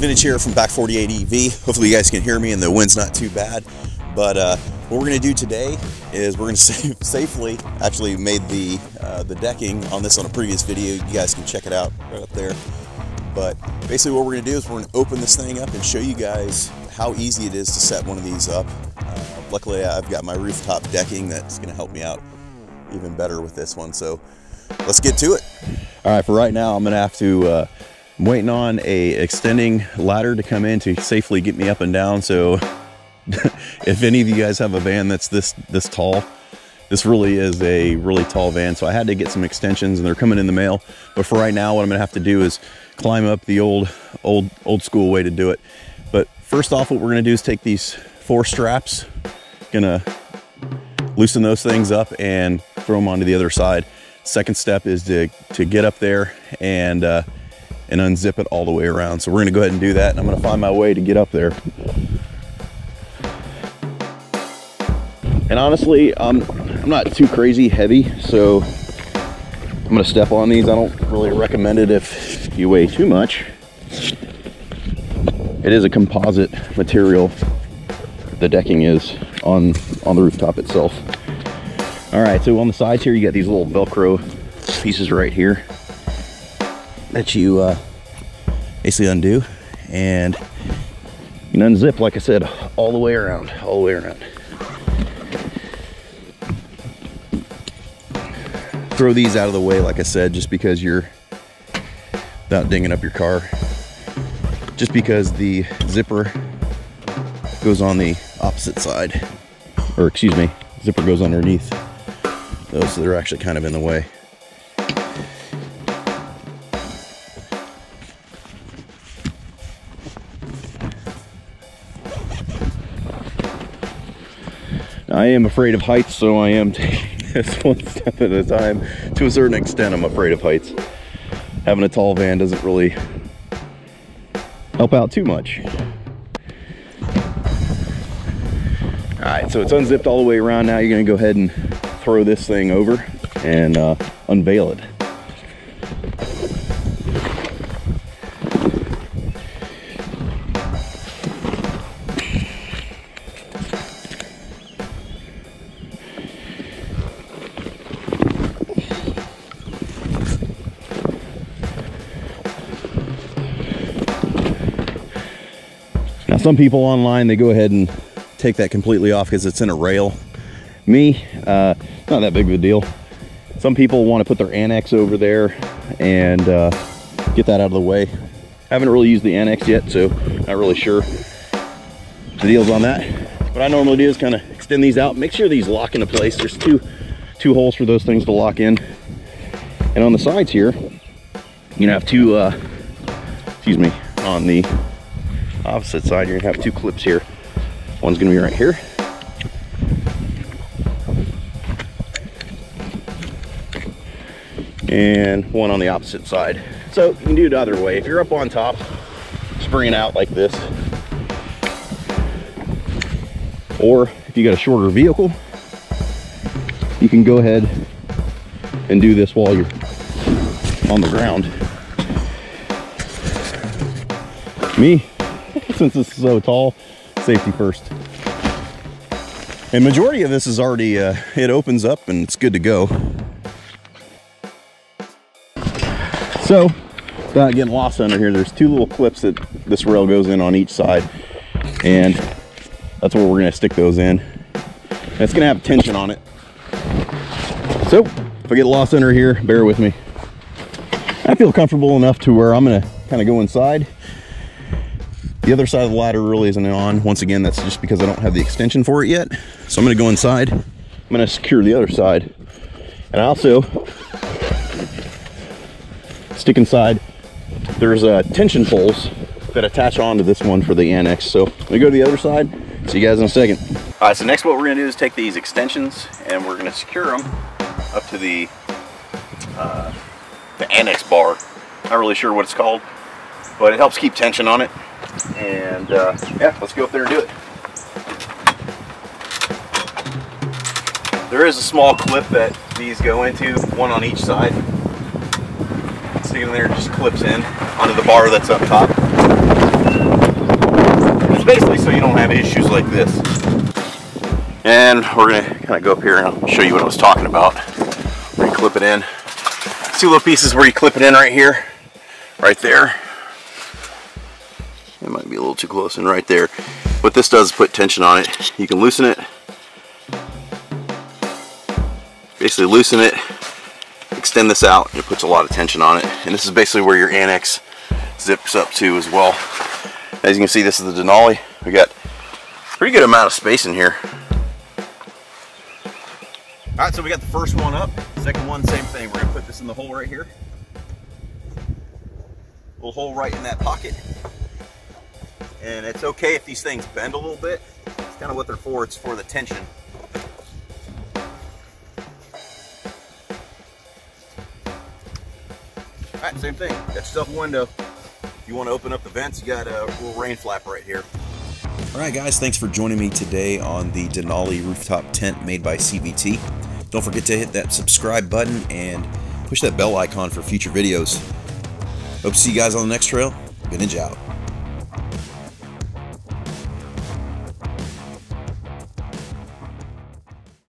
Vintage here from Back 40 ADV. Hopefully you guys can hear me and the wind's not too bad. But uh, what we're gonna do today is we're gonna save, safely, actually made the, uh, the decking on this on a previous video. You guys can check it out right up there. But basically what we're gonna do is we're gonna open this thing up and show you guys how easy it is to set one of these up. Uh, luckily I've got my rooftop decking that's gonna help me out even better with this one. So let's get to it. All right, for right now, I'm gonna have to, uh, I'm waiting on a extending ladder to come in to safely get me up and down. So if any of you guys have a van that's this, this tall, this really is a really tall van. So I had to get some extensions and they're coming in the mail. But for right now, what I'm gonna have to do is climb up the old, old, old school way to do it. But first off, what we're gonna do is take these four straps, gonna loosen those things up and throw them onto the other side. Second step is to, to get up there and, uh, and unzip it all the way around. So we're gonna go ahead and do that and I'm gonna find my way to get up there. And honestly, I'm not too crazy heavy, so I'm gonna step on these. I don't really recommend it if you weigh too much. It is a composite material. The decking is on, on the rooftop itself. All right, so on the sides here, you got these little Velcro pieces right here that you uh, basically undo and you can unzip, like I said, all the way around, all the way around. Throw these out of the way, like I said, just because you're without dinging up your car. Just because the zipper goes on the opposite side, or excuse me, zipper goes underneath those, so they're actually kind of in the way. I am afraid of heights, so I am taking this one step at a time. To a certain extent, I'm afraid of heights. Having a tall van doesn't really help out too much. All right, so it's unzipped all the way around now. You're gonna go ahead and throw this thing over and uh, unveil it. Some people online, they go ahead and take that completely off because it's in a rail. Me, uh, not that big of a deal. Some people want to put their annex over there and uh, get that out of the way. Haven't really used the annex yet, so not really sure the deals on that. What I normally do is kind of extend these out, make sure these lock into place. There's two, two holes for those things to lock in. And on the sides here, you have two, uh, excuse me, on the opposite side, you're gonna have two clips here. One's gonna be right here. And one on the opposite side. So you can do it either way. If you're up on top, springing out like this, or if you got a shorter vehicle, you can go ahead and do this while you're on the ground. Me, since this is so tall, safety first. And majority of this is already, uh, it opens up and it's good to go. So, without getting lost under here, there's two little clips that this rail goes in on each side. And that's where we're gonna stick those in. And it's gonna have tension on it. So, if I get lost under here, bear with me. I feel comfortable enough to where I'm gonna kind of go inside the other side of the ladder really isn't on. Once again, that's just because I don't have the extension for it yet. So I'm gonna go inside. I'm gonna secure the other side. And also, stick inside, there's uh, tension poles that attach onto this one for the annex. So let me go to the other side. See you guys in a second. All right, so next what we're gonna do is take these extensions and we're gonna secure them up to the, uh, the annex bar. Not really sure what it's called, but it helps keep tension on it. And uh, yeah, let's go up there and do it. There is a small clip that these go into, one on each side. Sticking there just clips in onto the bar that's up top. It's basically so you don't have issues like this. And we're gonna kind of go up here and show you what I was talking about. We're gonna clip it in. Two little pieces where you clip it in right here, right there. It might be a little too close and right there. What this does is put tension on it. You can loosen it. Basically loosen it, extend this out, it puts a lot of tension on it. And this is basically where your annex zips up to as well. As you can see, this is the Denali. We got pretty good amount of space in here. All right, so we got the first one up. Second one, same thing. We're gonna put this in the hole right here. Little hole right in that pocket. And it's okay if these things bend a little bit. It's kind of what they're for. It's for the tension. All right, same thing. Got yourself a window. If you want to open up the vents, you got a little rain flap right here. All right, guys, thanks for joining me today on the Denali rooftop tent made by CVT. Don't forget to hit that subscribe button and push that bell icon for future videos. Hope to see you guys on the next trail. Ninja out.